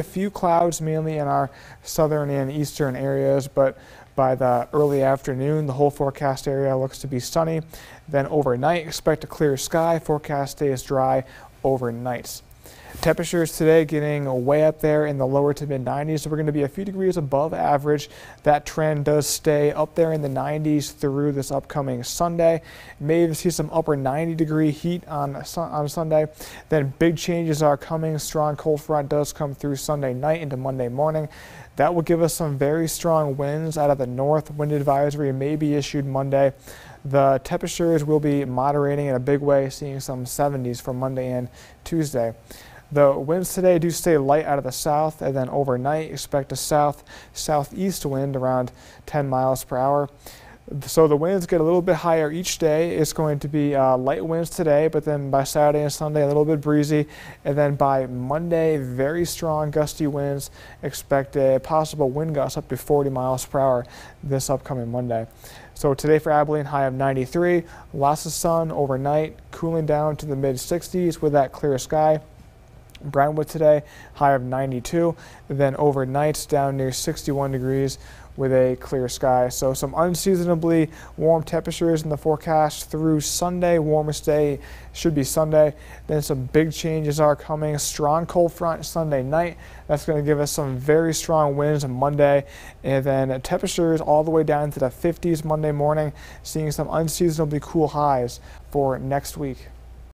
A few clouds mainly in our southern and eastern areas, but by the early afternoon, the whole forecast area looks to be sunny. Then overnight, expect a clear sky. Forecast stays dry overnight. Temperatures today getting way up there in the lower to mid 90s. So we're going to be a few degrees above average. That trend does stay up there in the 90s through this upcoming Sunday. May see some upper 90 degree heat on, on Sunday. Then big changes are coming. Strong cold front does come through Sunday night into Monday morning. That will give us some very strong winds out of the north. Wind advisory may be issued Monday. The temperatures will be moderating in a big way, seeing some 70s for Monday and Tuesday. The winds today do stay light out of the south, and then overnight expect a south southeast wind around 10 miles per hour. So the winds get a little bit higher each day. It's going to be uh, light winds today, but then by Saturday and Sunday, a little bit breezy. And then by Monday, very strong gusty winds. Expect a possible wind gust up to 40 miles per hour this upcoming Monday. So today for Abilene, high of 93. Lots of sun overnight, cooling down to the mid 60s with that clear sky. Brownwood today, high of 92. Then overnight down near 61 degrees with a clear sky. So some unseasonably warm temperatures in the forecast through Sunday. Warmest day should be Sunday. Then some big changes are coming. Strong cold front Sunday night. That's going to give us some very strong winds on Monday. And then temperatures all the way down to the 50s Monday morning, seeing some unseasonably cool highs for next week.